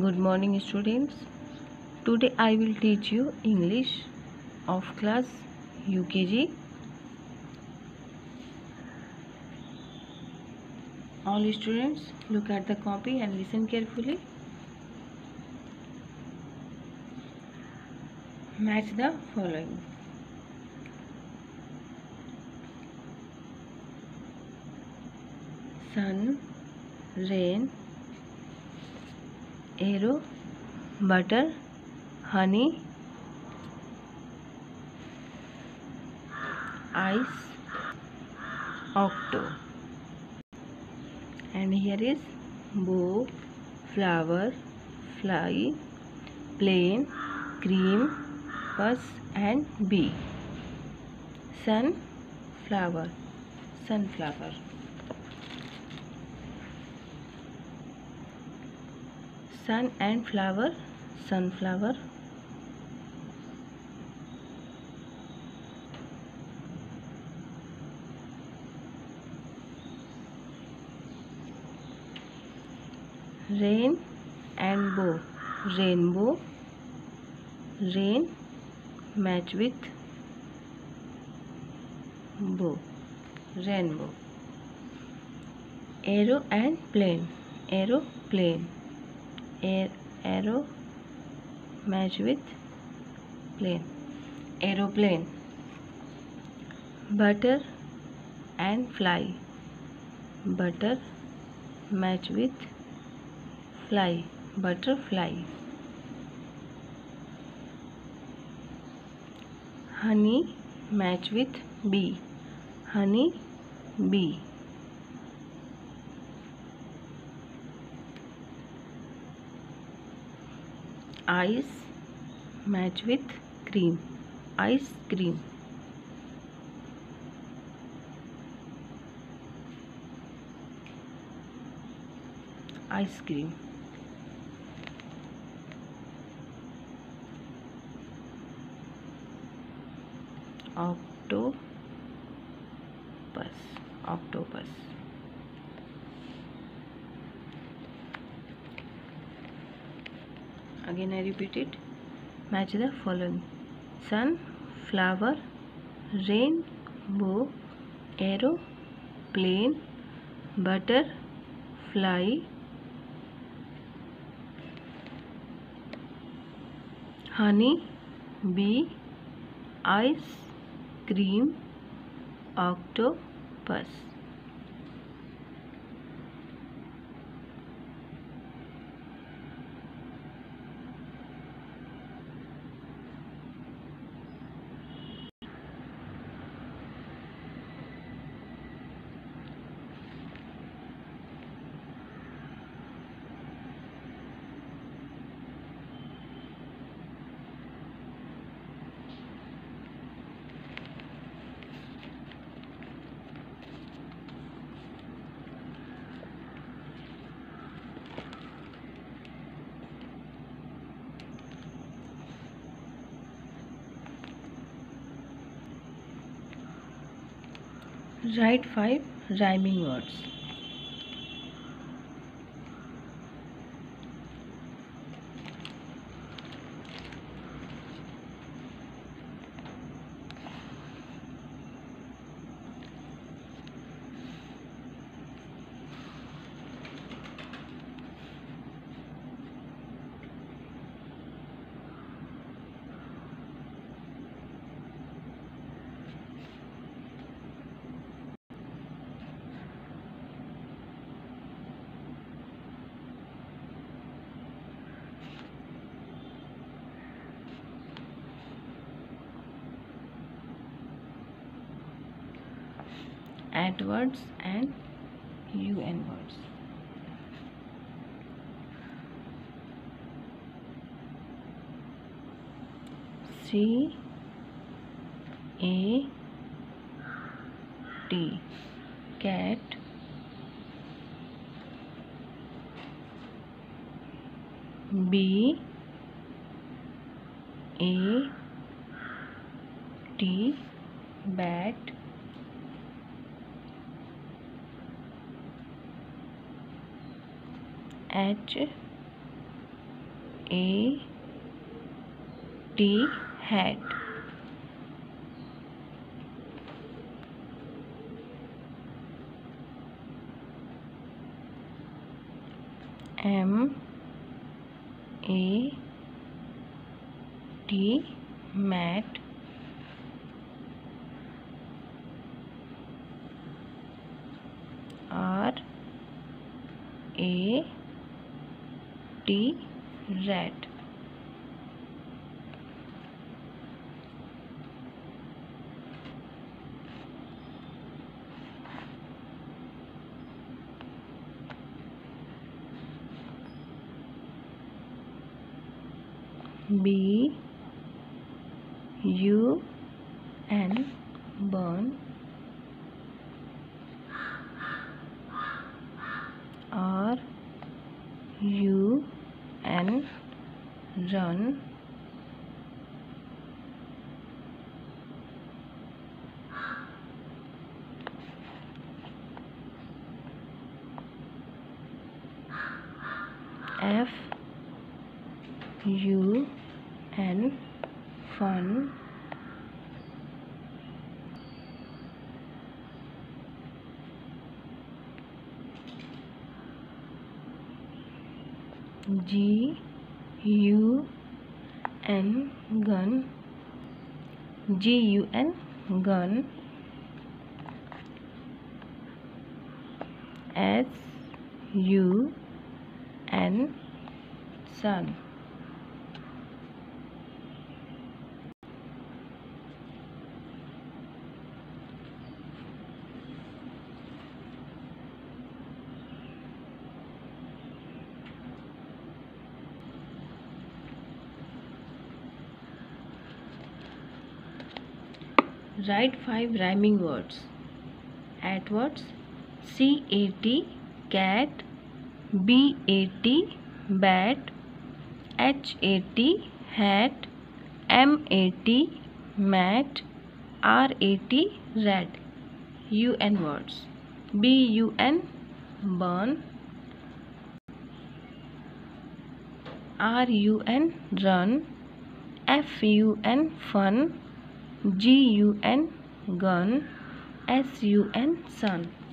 good morning students. Today i will teach you english of class ukg all students look at the copy and listen carefully. Match the following. Sun rain arrow butter honey ice octo. And here is bow flower fly plane cream bus and bee. Sun flower sunflower sunflower sun and flower sunflower. Rain and bow rainbow. Rain match with bow rainbow. Arrow and plane aeroplane air arrow match with plane aeroplane butter and fly butter match with fly butterfly honey match with bee honey bee ice match with cream ice cream ice cream octopus again I repeat it match the following sun flower rain bow arrow plane butter fly honey bee ice cream octopus Write five rhyming words. Add words and un words. C A T. Cat. B A T. Bat H A T hat. M A T mat. R A T red B U N burn R U N run F U N fun. G U N gun. G U N gun. S U N sun Write five rhyming words. At words C A T cat B A T bat H A T hat M A T mat R A T rat. U N words. B U N burn. R U N run. F U N fun G U N gun. S U N sun